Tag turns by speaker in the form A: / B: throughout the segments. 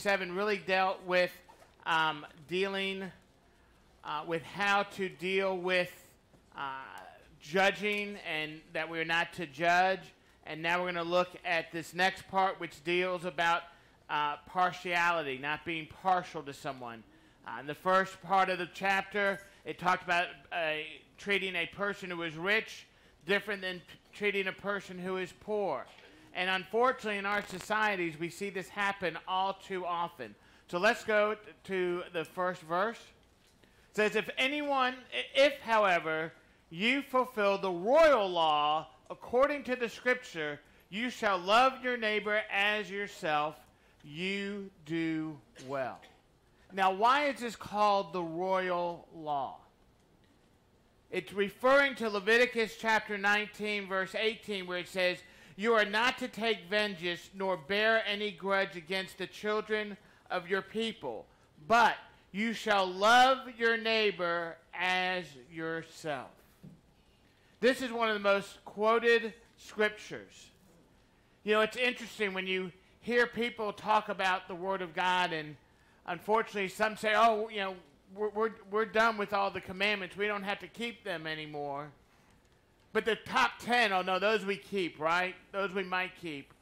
A: 1 through 7 really dealt with um, dealing uh, with how to deal with uh, judging and that we're not to judge. And now we're going to look at this next part, which deals about uh, partiality, not being partial to someone. Uh, in the first part of the chapter, it talked about uh, treating a person who is rich different than treating a person who is poor. And unfortunately, in our societies, we see this happen all too often. So let's go to the first verse. It says, If anyone, if, however, you fulfill the royal law according to the scripture, you shall love your neighbor as yourself, you do well. Now, why is this called the royal law? It's referring to Leviticus chapter 19, verse 18, where it says, You are not to take vengeance nor bear any grudge against the children of your people, but you shall love your neighbor as yourself. This is one of the most quoted scriptures. You know, it's interesting when you hear people talk about the Word of God, and unfortunately, some say, oh, you know, we're, we're, we're done with all the commandments. We don't have to keep them anymore. But the top 10, oh no, those we keep, right? Those we might keep.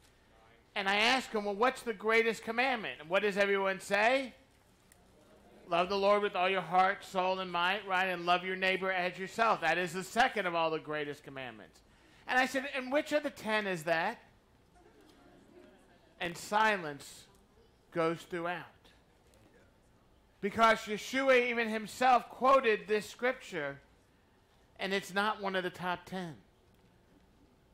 A: And I ask them, well, what's the greatest commandment? And what does everyone say? Love the Lord with all your heart, soul, and might, right? And love your neighbor as yourself. That is the second of all the greatest commandments. And I said, and which of the ten is that? And silence goes throughout. Because Yeshua even himself quoted this scripture, and it's not one of the top ten.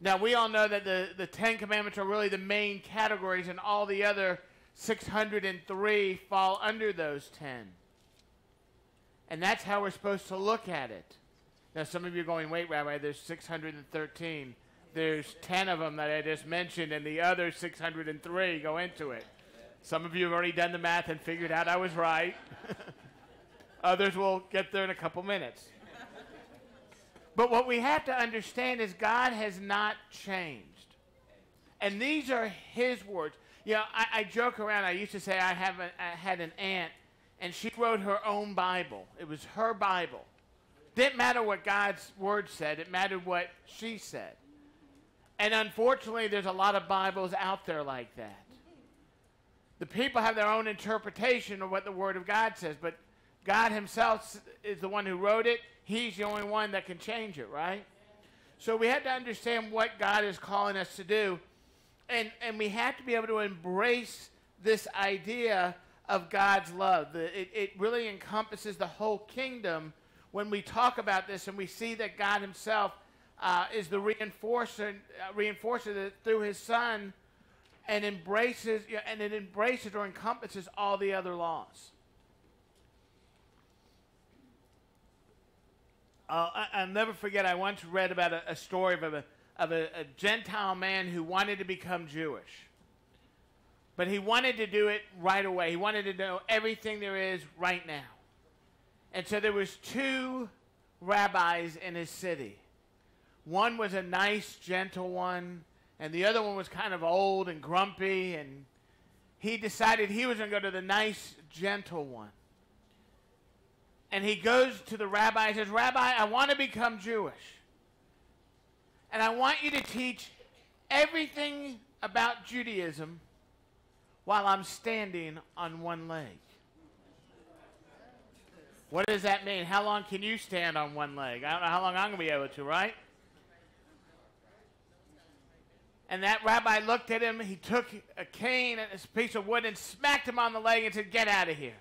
A: Now, we all know that the, the Ten Commandments are really the main categories, and all the other 603 fall under those 10. And that's how we're supposed to look at it. Now, some of you are going, wait, Rabbi, there's 613. There's 10 of them that I just mentioned, and the other 603 go into it. Some of you have already done the math and figured out I was right. Others will get there in a couple minutes. But what we have to understand is God has not changed. And these are His words. You know, I, I joke around. I used to say I, have a, I had an aunt, and she wrote her own Bible. It was her Bible. Didn't matter what God's word said, it mattered what she said. And unfortunately, there's a lot of Bibles out there like that. The people have their own interpretation of what the Word of God says, but God Himself is the one who wrote it. He's the only one that can change it, right? So we have to understand what God is calling us to do. And, and we have to be able to embrace this idea of God's love. The, it, it really encompasses the whole kingdom when we talk about this and we see that God Himself uh, is the reinforcer, uh, reinforcer through His Son and embraces and it embraces or encompasses all the other laws. Uh, I, will never forget. I once read about a, a story of a of a, a Gentile man who wanted to become Jewish, but he wanted to do it right away. He wanted to know everything there is right now, and so there was two rabbis in his city. One was a nice, gentle one and the other one was kind of old and grumpy, and he decided he was going to go to the nice, gentle one. And he goes to the rabbi and says, Rabbi, I want to become Jewish. And I want you to teach everything about Judaism while I'm standing on one leg. What does that mean? How long can you stand on one leg? I don't know how long I'm going to be able to, right? And that rabbi looked at him. He took a cane and a piece of wood and smacked him on the leg and said, Get out of here.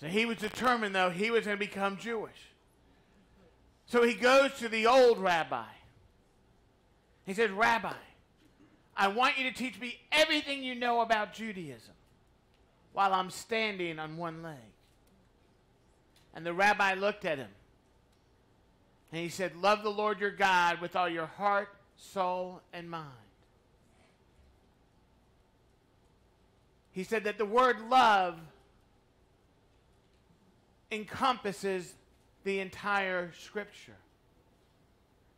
A: So he was determined, though, he was going to become Jewish. So he goes to the old rabbi. He says, Rabbi, I want you to teach me everything you know about Judaism while I'm standing on one leg. And the rabbi looked at him. And he said, Love the Lord your God with all your heart, soul, and mind. He said that the word love encompasses the entire scripture.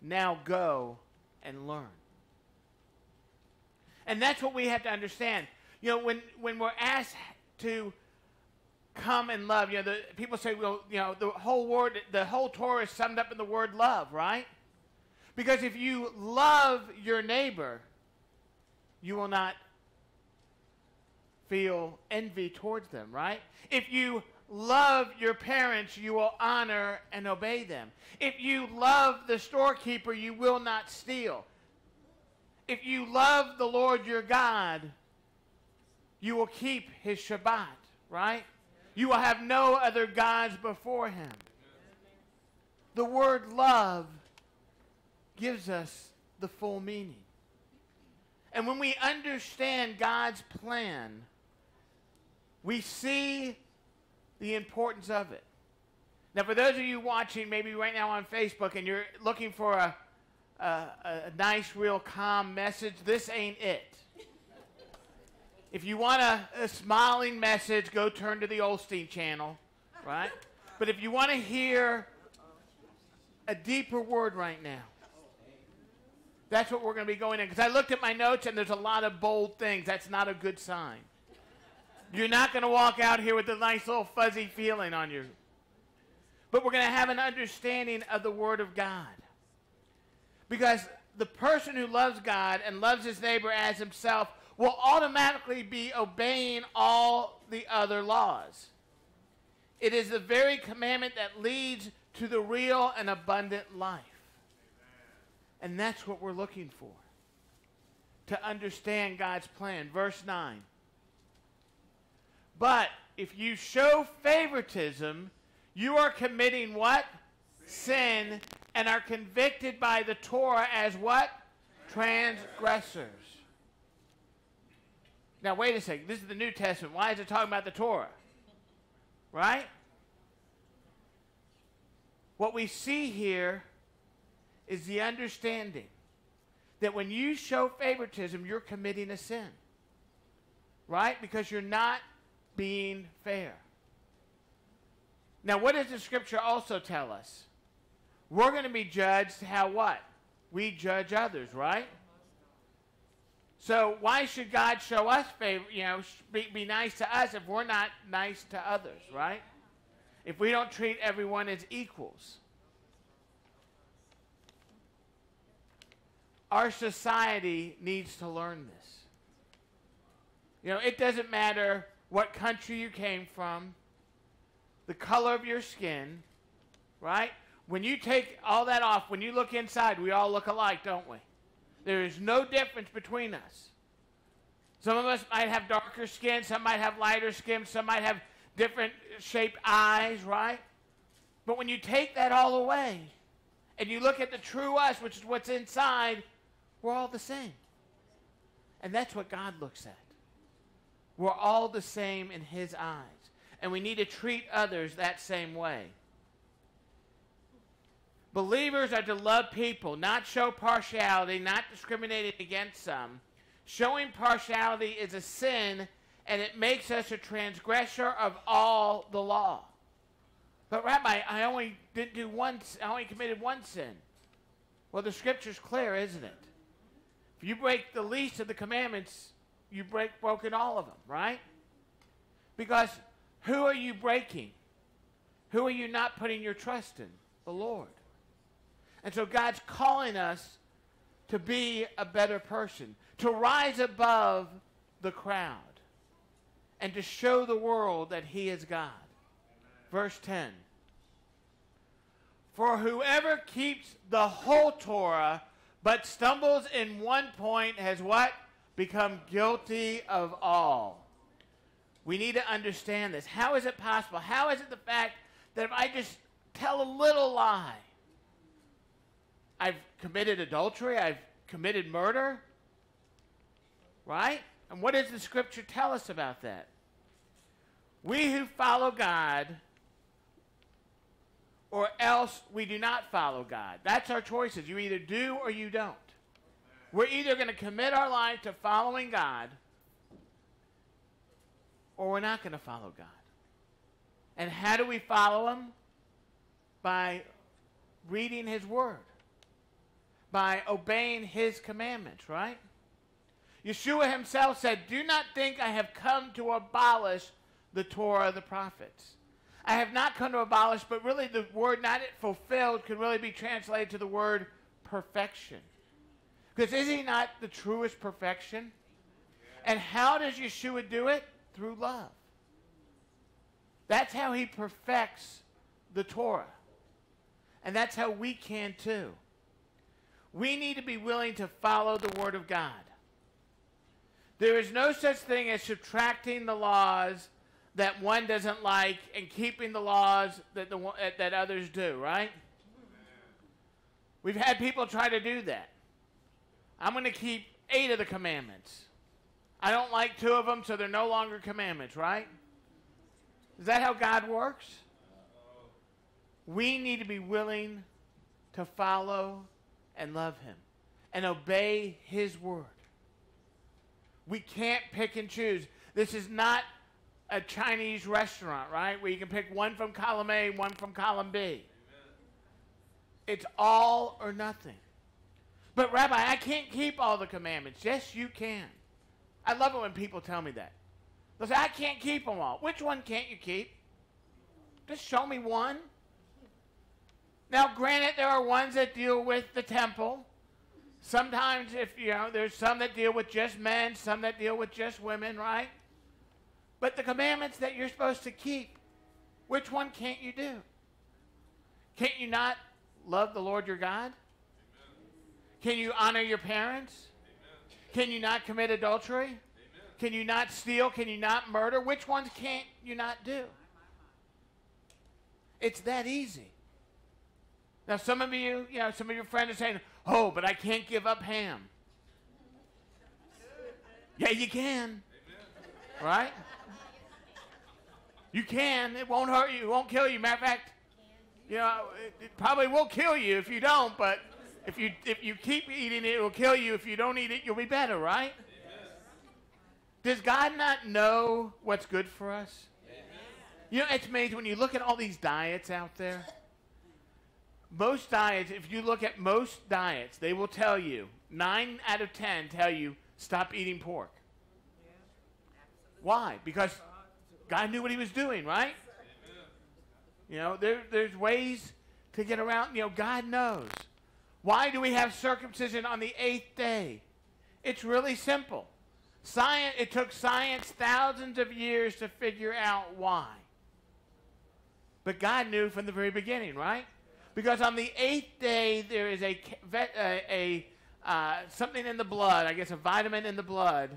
A: Now go and learn. And that's what we have to understand. You know, when, when we're asked to come and love, you know, the, people say, well, you know, the whole word, the whole Torah is summed up in the word love, right? Because if you love your neighbor, you will not feel envy towards them, right? If you love your parents, you will honor and obey them. If you love the storekeeper, you will not steal. If you love the Lord your God, you will keep his Shabbat, right? You will have no other gods before him. The word love gives us the full meaning. And when we understand God's plan, we see the importance of it. Now, for those of you watching, maybe right now on Facebook, and you're looking for a, a, a nice, real calm message, this ain't it. If you want a, a smiling message, go turn to the Osteen channel, right? But if you want to hear a deeper word right now, that's what we're going to be going in. Because I looked at my notes and there's a lot of bold things. That's not a good sign. You're not going to walk out here with a nice little fuzzy feeling on you. But we're going to have an understanding of the Word of God. Because the person who loves God and loves his neighbor as himself will automatically be obeying all the other laws. It is the very commandment that leads to the real and abundant life. And that's what we're looking for to understand God's plan. Verse 9. But if you show favoritism, you are committing what? Sin, and are convicted by the Torah as what? Transgressors. Now, wait a second. This is the New Testament. Why is it talking about the Torah? Right? What we see here is the understanding that when you show favoritism, you're committing a sin. Right? Because you're not being fair. Now, what does the scripture also tell us? We're going to be judged how what? We judge others, right? So why should God show us favor, you know, be, be nice to us if we're not nice to others, right? If we don't treat everyone as equals. Our society needs to learn this. You know, it doesn't matter what country you came from, the color of your skin, right? When you take all that off, when you look inside, we all look alike, don't we? There is no difference between us. Some of us might have darker skin, some might have lighter skin, some might have different shaped eyes, right? But when you take that all away and you look at the true us, which is what's inside, we're all the same. And that's what God looks at. We're all the same in His eyes. And we need to treat others that same way. Believers are to love people, not show partiality, not discriminating against some. Showing partiality is a sin, and it makes us a transgressor of all the law. But Rabbi, I only didn't do one. I only committed one sin. Well, the scripture's clear, isn't it? If you break the least of the commandments, you break broken all of them, right? Because who are you breaking? Who are you not putting your trust in? The Lord. And so God's calling us to be a better person, to rise above the crowd, and to show the world that He is God. Verse 10 For whoever keeps the whole Torah but stumbles in one point has what? Become guilty of all. We need to understand this. How is it possible? How is it the fact that if I just tell a little lie, I've committed adultery, I've committed murder. Right? And what does the scripture tell us about that? We who follow God, or else we do not follow God. That's our choices. You either do or you don't. We're either going to commit our life to following God, or we're not going to follow God. And how do we follow Him? By reading His Word by obeying his commandments, right? Yeshua himself said, Do not think I have come to abolish the Torah of the prophets. I have not come to abolish, but really the word not fulfilled could really be translated to the word perfection. Because is he not the truest perfection? And how does Yeshua do it? Through love. That's how he perfects the Torah. And that's how we can too. We need to be willing to follow the Word of God. There is no such thing as subtracting the laws that one doesn't like and keeping the laws that, the, that others do, right? We've had people try to do that. I'm going to keep eight of the commandments. I don't like two of them, so they're no longer commandments, right? Is that how God works? We need to be willing to follow and love Him and obey His word. We can't pick and choose. This is not a Chinese restaurant, right? Where you can pick one from column A, one from column B. It's all or nothing. But, Rabbi, I can't keep all the commandments. Yes, you can. I love it when people tell me that. They say, I can't keep them all. Which one can't you keep? Just show me one. Now, granted, there are ones that deal with the temple. Sometimes, if you know, there's some that deal with just men, some that deal with just women, right? But the commandments that you're supposed to keep, which one can't you do? Can't you not love the Lord your God? Can you honor your parents? Can you not commit adultery? Can you not steal? Can you not murder? Which ones can't you not do? It's that easy. Now, some of you, you know, some of your friends are saying, oh, but I can't give up ham. Yeah, you can. Right? You can. It won't hurt you. It won't kill you. Matter of fact, you know, it, it probably will kill you if you don't, but if you if you keep eating it, it will kill you. If you don't eat it, you'll be better, right? Does God not know what's good for us? You know, it's amazing when you look at all these diets out there. Most diets, if you look at most diets, they will tell you, nine out of ten tell you, stop eating pork. Why? Because God knew what he was doing, right? You know, there, there's ways to get around. You know, God knows. Why do we have circumcision on the eighth day? It's really simple. Science, it took science thousands of years to figure out why. But God knew from the very beginning, right? Because on the eighth day, there is a, a, a uh, something in the blood, I guess a vitamin in the blood.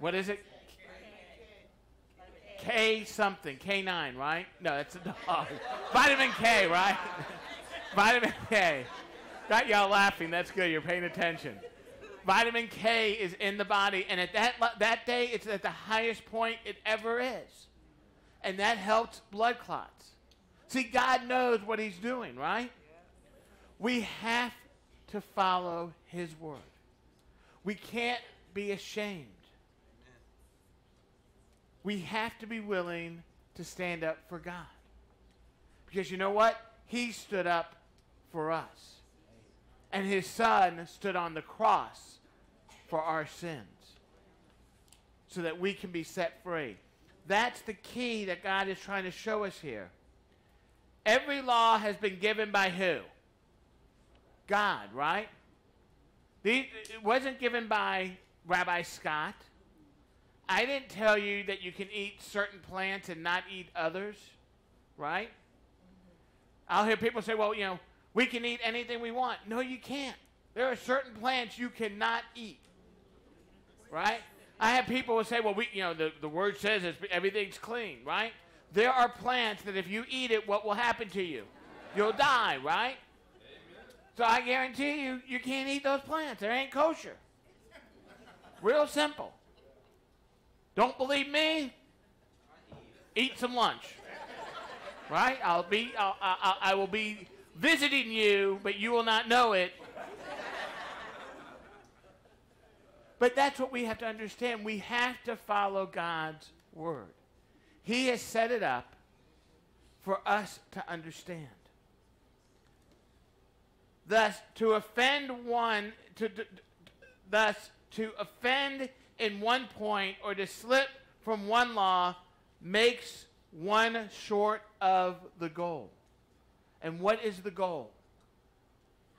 A: What is it? K something, K9, right? No, that's a dog. vitamin K, right? vitamin K. Got y'all laughing. That's good. You're paying attention. Vitamin K is in the body, and at that, that day, it's at the highest point it ever is. And that helps blood clots. See, God knows what He's doing, right? We have to follow His word. We can't be ashamed. We have to be willing to stand up for God. Because you know what? He stood up for us and his son stood on the cross for our sins so that we can be set free. That's the key that God is trying to show us here. Every law has been given by who? God, right? it wasn't given by Rabbi Scott. I didn't tell you that you can eat certain plants and not eat others, right? I'll hear people say, well, you know, we can eat anything we want. No, you can't. There are certain plants you cannot eat. Right? I have people who say, well, we, you know, the, the word says everything's clean, right? There are plants that if you eat it, what will happen to you? You'll die, right? So I guarantee you, you can't eat those plants. They ain't kosher. Real simple. Don't believe me? Eat some lunch. Right? I'll be, I'll, I, I will be visiting you, but you will not know it. but that's what we have to understand. We have to follow God's word. He has set it up for us to understand. Thus, to offend one, to, to thus to offend in one point or to slip from one law makes one short of the goal. And what is the goal?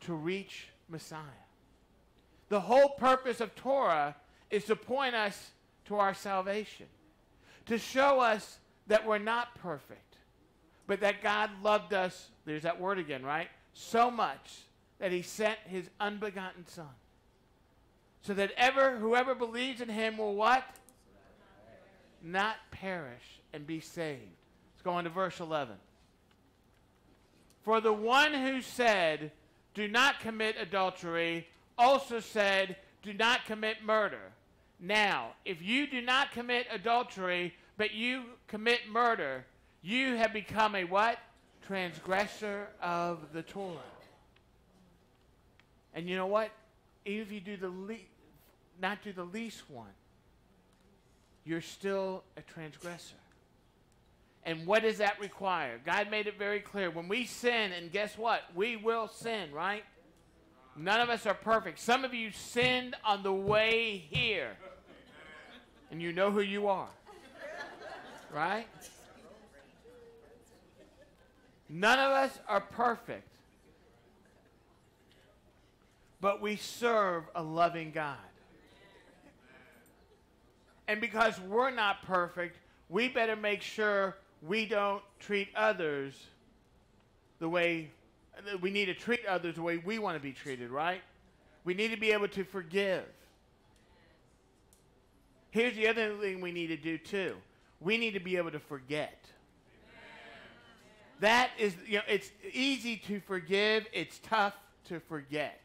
A: To reach Messiah. The whole purpose of Torah is to point us to our salvation, to show us that we're not perfect, but that God loved us, there's that word again, right? So much that he sent his unbegotten Son. So that ever whoever believes in him will what? Not perish and be saved. Let's go on to verse 11. For the one who said, Do not commit adultery, also said, Do not commit murder. Now, if you do not commit adultery, but you commit murder, you have become a what? Transgressor of the Torah. And you know what? Even if you do the le- not do the least one, you're still a transgressor. And what does that require? God made it very clear. When we sin, and guess what? We will sin, right? None of us are perfect. Some of you sinned on the way here. And you know who you are. Right? None of us are perfect. But we serve a loving God. And because we're not perfect, we better make sure we don't treat others the way we need to treat others the way we want to be treated, right? We need to be able to forgive. Here's the other thing we need to do too. We need to be able to forget. That is, you know, it's easy to forgive, it's tough to forget.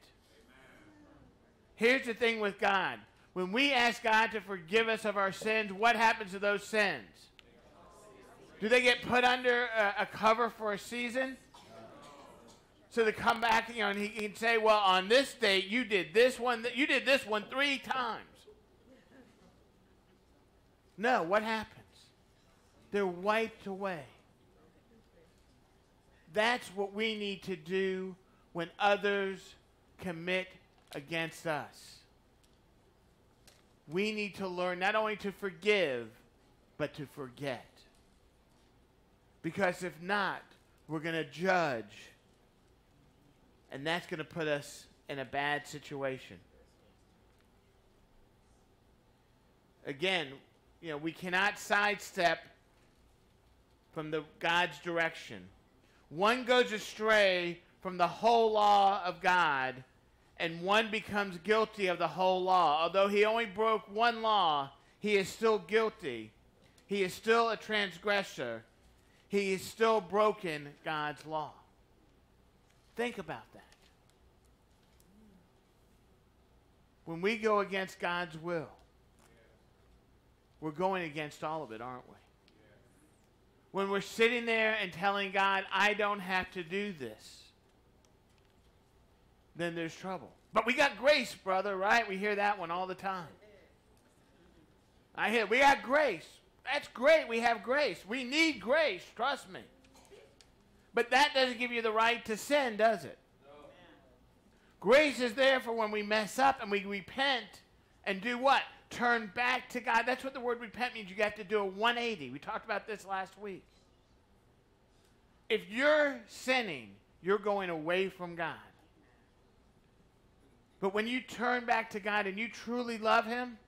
A: Here's the thing with God. When we ask God to forgive us of our sins, what happens to those sins? Do they get put under a, a cover for a season? So to come back, you know, and he can say, "Well, on this date, you did this one. You did this one three times." No, what happens? They're wiped away. That's what we need to do when others commit against us. We need to learn not only to forgive, but to forget. Because if not, we're going to judge. And that's going to put us in a bad situation. Again, you know, we cannot sidestep from the God's direction. One goes astray from the whole law of God, and one becomes guilty of the whole law. Although he only broke one law, he is still guilty. He is still a transgressor he is still broken God's law. Think about that. When we go against God's will, we're going against all of it, aren't we? When we're sitting there and telling God, I don't have to do this, then there's trouble. But we got grace, brother, right? We hear that one all the time. I hear, we got grace. That's great. We have grace. We need grace. Trust me. But that doesn't give you the right to sin, does it? Grace is there for when we mess up and we repent and do what? Turn back to God. That's what the word repent means. You have to do a 180. We talked about this last week. If you're sinning, you're going away from God. But when you turn back to God and you truly love Him,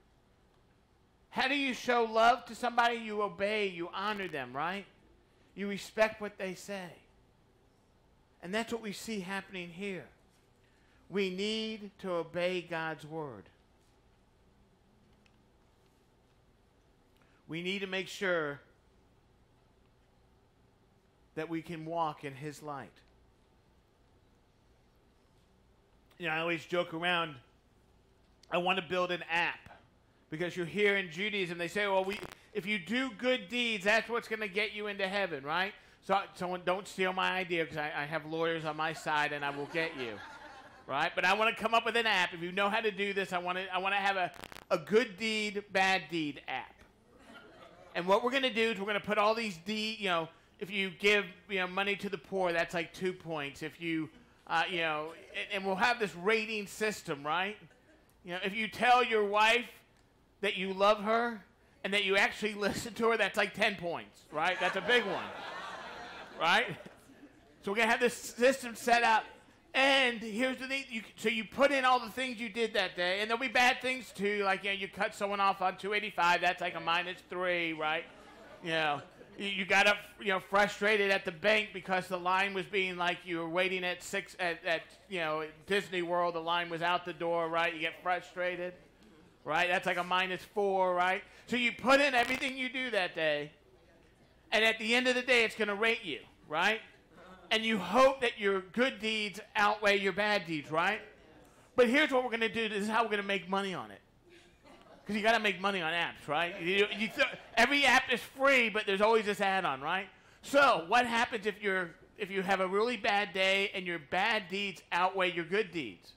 A: how do you show love to somebody? You obey, you honor them, right? You respect what they say. And that's what we see happening here. We need to obey God's word. We need to make sure that we can walk in His light. You know, I always joke around. I want to build an app because you hear in Judaism, they say, well, we, if you do good deeds, that's what's going to get you into heaven, right? So, someone don't steal my idea because I, I have lawyers on my side and I will get you, right? But I want to come up with an app. If you know how to do this, I want to, I want to have a, a good deed, bad deed app. And what we're going to do is we're going to put all these deed, you know, if you give you know money to the poor, that's like two points. If you, uh, you know, and, and we'll have this rating system, right? You know, if you tell your wife that you love her and that you actually listen to her, that's like 10 points, right? That's a big one, right? So we're going to have this system set up. And here's the thing: you, so you put in all the things you did that day, and there'll be bad things too. Like you know, you cut someone off on 285. That's like a minus three, right? You know, you, got up, you know, frustrated at the bank because the line was being like you were waiting at six at, at you know Disney World. The line was out the door, right? You get frustrated, right? That's like a minus four, right? So you put in everything you do that day, and at the end of the day, it's going to rate you, right? and you hope that your good deeds outweigh your bad deeds, right? But here's what we're going to do. This is how we're going to make money on it. Because you got to make money on apps, right? You, you th- every app is free, but there's always this add-on, right? So what happens if you're if you have a really bad day and your bad deeds outweigh your good deeds?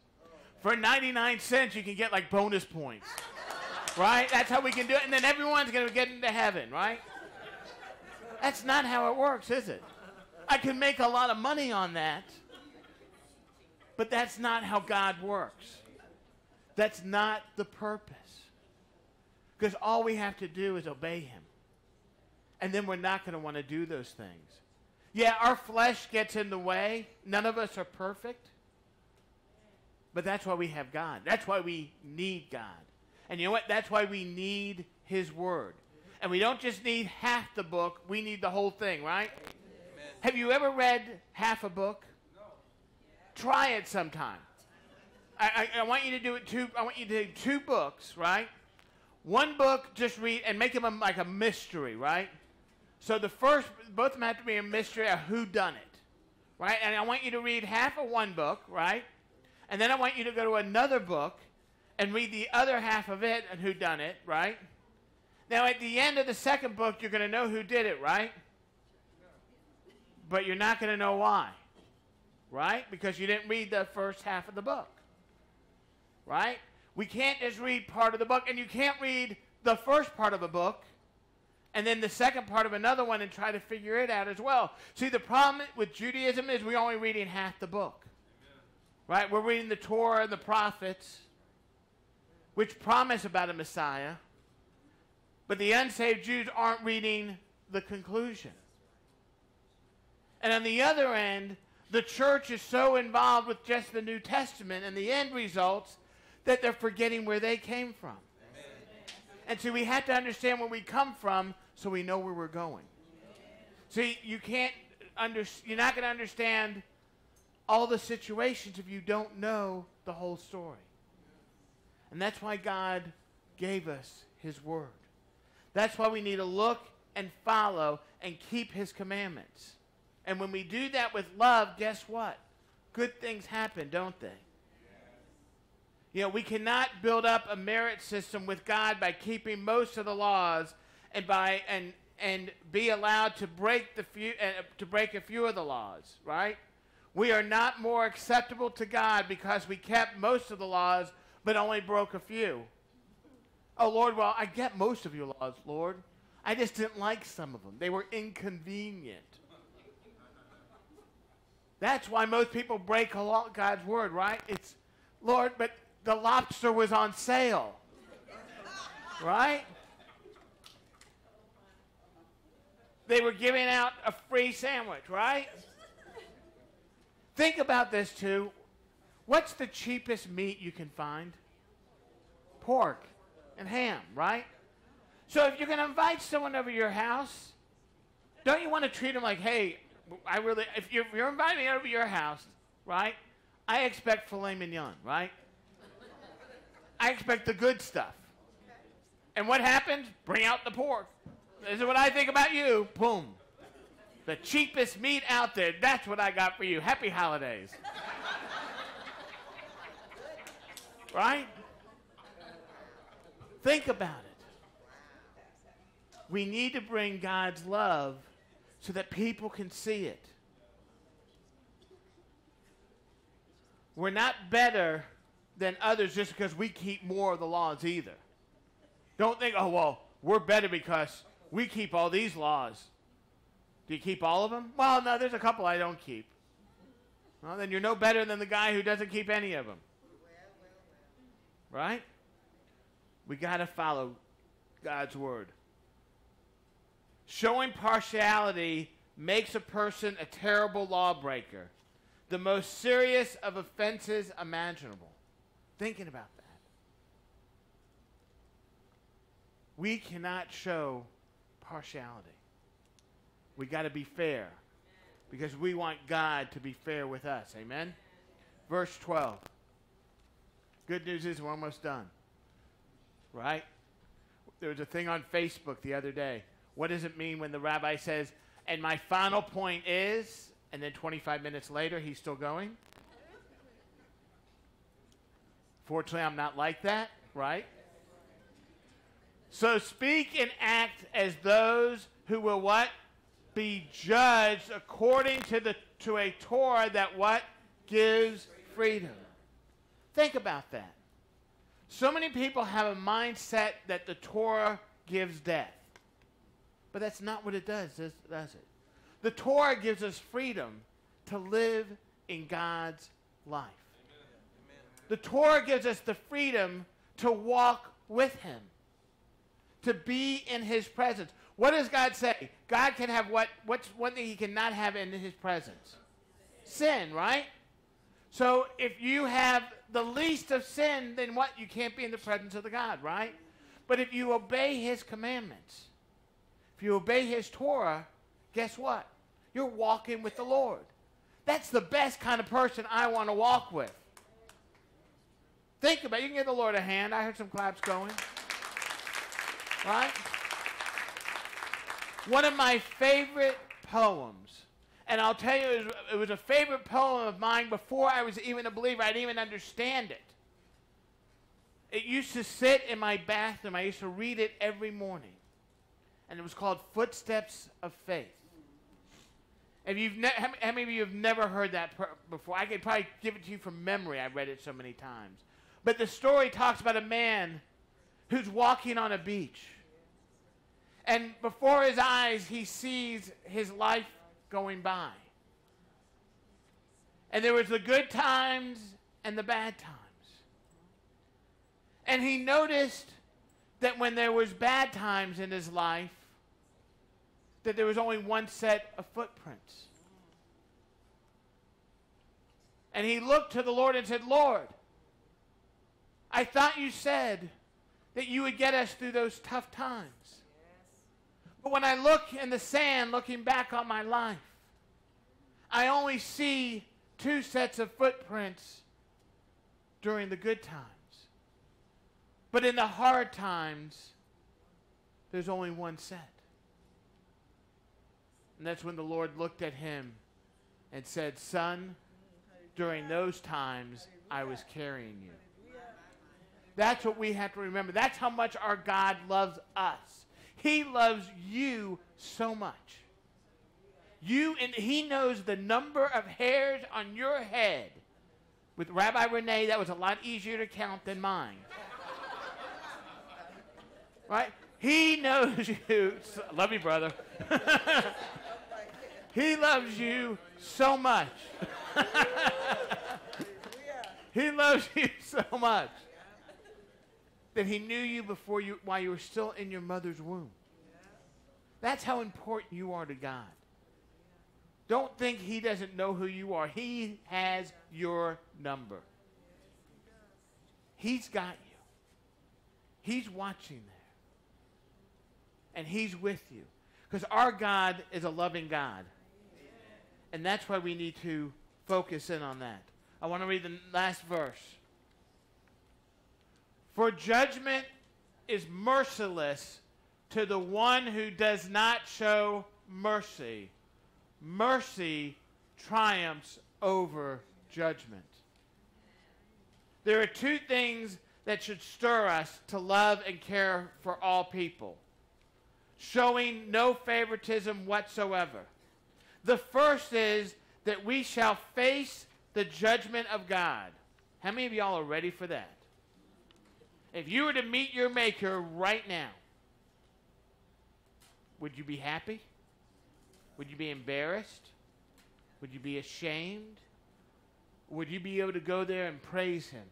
A: For 99 cents, you can get like bonus points, right? That's how we can do it, and then everyone's going to get into heaven, right? That's not how it works, is it? I can make a lot of money on that. But that's not how God works. That's not the purpose. Because all we have to do is obey Him. And then we're not going to want to do those things. Yeah, our flesh gets in the way. None of us are perfect. But that's why we have God. That's why we need God. And you know what? That's why we need His Word. And we don't just need half the book, we need the whole thing, right? Have you ever read half a book? No. Try it sometime. I, I, I, want you to do it two. I want you to do two books, right? One book, just read and make them a, like a mystery, right? So the first, both of them have to be a mystery of who done it, right? And I want you to read half of one book, right? And then I want you to go to another book and read the other half of it and who done it, right? Now at the end of the second book, you're going to know who did it, right? but you're not going to know why. Right? Because you didn't read the first half of the book. Right? We can't just read part of the book, and you can't read the first part of a book and then the second part of another one and try to figure it out as well. See, the problem with Judaism is we're only reading half the book. Right? We're reading the Torah and the prophets, which promise about a Messiah, but the unsaved Jews aren't reading the conclusion. And on the other end, the church is so involved with just the New Testament and the end results that they're forgetting where they came from. Amen. And so we have to understand where we come from so we know where we're going. See, you can't under, you're not going to understand all the situations if you don't know the whole story. And that's why God gave us his word. That's why we need to look and follow and keep his commandments. And when we do that with love, guess what? Good things happen, don't they? You know, we cannot build up a merit system with God by keeping most of the laws and by and and be allowed to break the few uh, to break a few of the laws, right? We are not more acceptable to God because we kept most of the laws but only broke a few. Oh Lord, well, I get most of your laws, Lord. I just didn't like some of them. They were inconvenient. That's why most people break God's word, right? It's, Lord, but the lobster was on sale. right? They were giving out a free sandwich, right? Think about this too. What's the cheapest meat you can find? Pork and ham, right? So if you're going to invite someone over your house, don't you want to treat them like, hey, I really, if you're, if you're inviting me over to your house, right? I expect filet mignon, right? I expect the good stuff. And what happens? Bring out the pork. This is what I think about you. Boom. The cheapest meat out there. That's what I got for you. Happy holidays. right? Think about it. We need to bring God's love so that people can see it. We're not better than others just because we keep more of the laws either. Don't think, oh, well, we're better because we keep all these laws. Do you keep all of them? Well, no, there's a couple I don't keep. Well, then you're no better than the guy who doesn't keep any of them. Right? We got to follow God's word. Showing partiality makes a person a terrible lawbreaker, the most serious of offenses imaginable. Thinking about that. We cannot show partiality. We got to be fair because we want God to be fair with us. Amen? Verse 12. Good news is we're almost done. Right? There was a thing on Facebook the other day. What does it mean when the rabbi says, and my final point is, and then 25 minutes later he's still going? Fortunately, I'm not like that, right? So speak and act as those who will what? Be judged according to the to a Torah that what gives freedom. Think about that. So many people have a mindset that the Torah gives death. But that's not what it does, does, it? The Torah gives us freedom to live in God's life. Amen. The Torah gives us the freedom to walk with Him, to be in His presence. What does God say? God can have what? What's one thing He cannot have in His presence? Sin, right? So if you have the least of sin, then what? You can't be in the presence of the God, right? But if you obey his commandments, if you obey his Torah, guess what? You're walking with the Lord. That's the best kind of person I want to walk with. Think about it. You can give the Lord a hand. I heard some claps going. Right? One of my favorite poems and I'll tell you, it was, it was, a favorite poem of mine before I was even a believer. I didn't even understand it. It used to sit in my bathroom. I used to read it every morning. And it was called Footsteps of Faith. If you've ne- how, many of you have never heard that before? I could probably give it to you from memory. I've read it so many times. But the story talks about a man who's walking on a beach. And before his eyes, he sees his life going by. And there was the good times and the bad times. And he noticed that when there was bad times in his life, that there was only one set of footprints. And he looked to the Lord and said, Lord, I thought you said that you would get us through those tough times. But when I look in the sand, looking back on my life, I only see two sets of footprints during the good times. But in the hard times, there's only one set. And that's when the Lord looked at him and said, Son, during those times, I was carrying you. That's what we have to remember. That's how much our God loves us. He loves you so much. You and he knows the number of hairs on your head. With Rabbi Renee, that was a lot easier to count than mine. right? He knows you. Love you, brother. he loves you so much. he loves you so much that he knew you before you while you were still in your mother's womb. That's how important you are to God. Don't think he doesn't know who you are. He has your number. He's got you. He's watching there. And he's with you. Because our God is a loving God. And that's why we need to focus in on that. I want to read the last verse. For judgment is merciless to the one who does not show mercy. Mercy triumphs over judgment. There are two things that should stir us to love and care for all people showing no favoritism whatsoever. The first is that we shall face the judgment of God. How many of y'all are ready for that? If you were to meet your Maker right now, would you be happy? Would you be embarrassed? Would you be ashamed? Would you be able to go there and praise Him?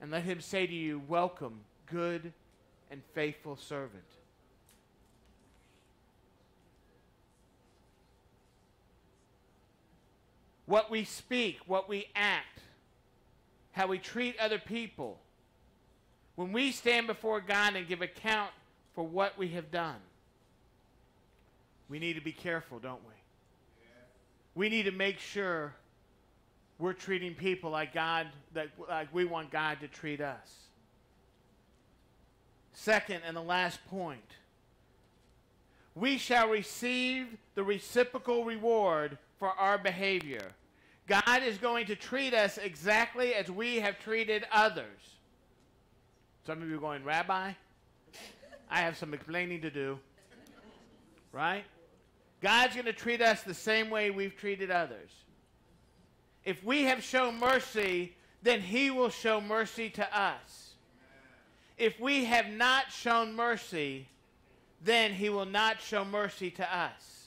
A: And let him say to you, Welcome, good and faithful servant. What we speak, what we act, how we treat other people, when we stand before God and give account for what we have done, we need to be careful, don't we? We need to make sure we're treating people like God, that like we want God to treat us. Second, and the last point, we shall receive the reciprocal reward for our behavior. God is going to treat us exactly as we have treated others. Some of you are going, Rabbi, I have some explaining to do. Right? God's going to treat us the same way we've treated others. If we have shown mercy, then He will show mercy to us. If we have not shown mercy, then He will not show mercy to us.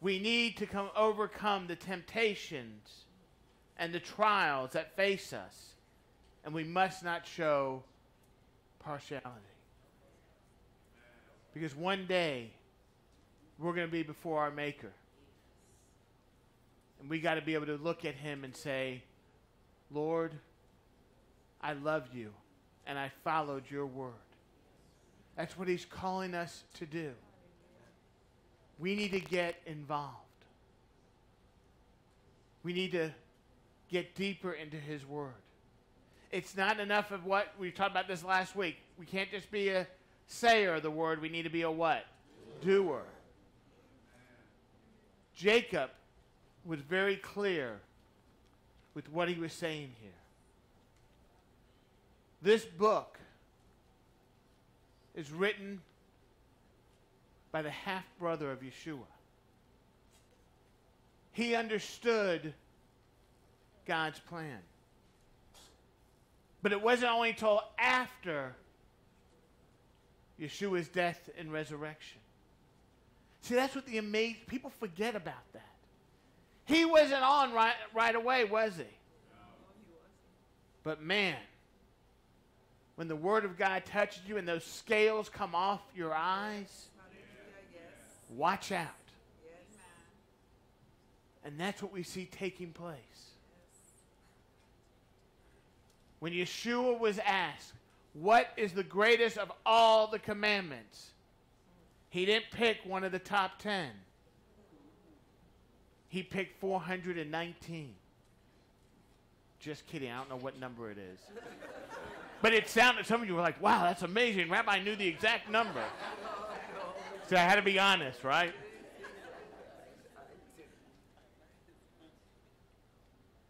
A: We need to come, overcome the temptations and the trials that face us, and we must not show partiality. Because one day, we're going to be before our Maker. And we got to be able to look at him and say, Lord, I loved you and I followed your word. That's what he's calling us to do. We need to get involved. We need to get deeper into his word. It's not enough of what we talked about this last week. We can't just be a sayer of the word. We need to be a what? Doer. Jacob was very clear with what he was saying here. This book is written by the half brother of Yeshua. He understood God's plan. But it wasn't only until after Yeshua's death and resurrection. See, that's what the amazing people forget about that. He wasn't on right, right away, was he? But man, when the Word of God touches you and those scales come off your eyes, watch out. And that's what we see taking place. When Yeshua was asked, What is the greatest of all the commandments? He didn't pick one of the top ten. He picked 419. Just kidding. I don't know what number it is. But it sounded, some of you were like, wow, that's amazing. Rabbi knew the exact number. So I had to be honest, right?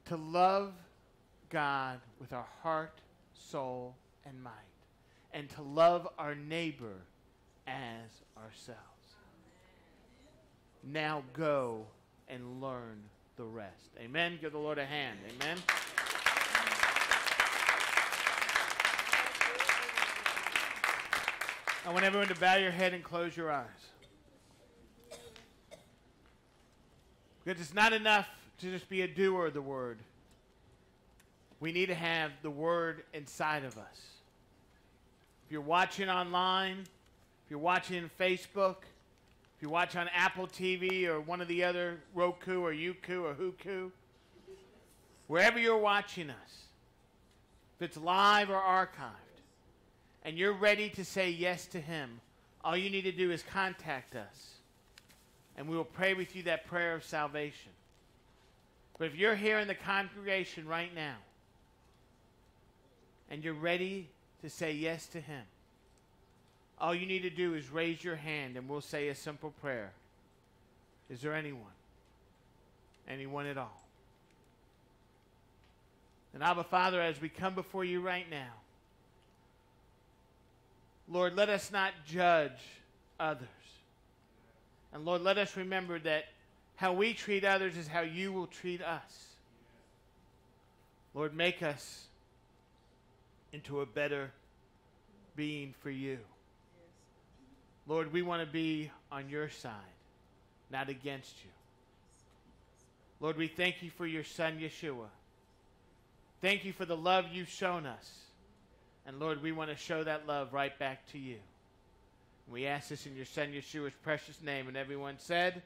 A: To love God with our heart, soul, and mind. And to love our neighbor as ourselves. Now go and learn the rest. Amen. Give the Lord a hand. Amen. I want everyone to bow your head and close your eyes. Because it's not enough to just be a doer of the word. We need to have the word inside of us. If you're watching online, if you're watching Facebook, if you watch on Apple TV or one of the other Roku or Yuku or Huku, wherever you're watching us, if it's live or archived, and you're ready to say yes to Him, all you need to do is contact us, and we will pray with you that prayer of salvation. But if you're here in the congregation right now, and you're ready to say yes to Him, all you need to do is raise your hand and we'll say a simple prayer. Is there anyone? Anyone at all? And Abba Father, as we come before you right now, Lord, let us not judge others. And Lord, let us remember that how we treat others is how you will treat us. Lord, make us into a better being for you. Lord, we want to be on your side, not against you. Lord, we thank you for your son, Yeshua. Thank you for the love you've shown us. And Lord, we want to show that love right back to you. We ask this in your Son Yeshua's precious name. And everyone said,